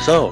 So,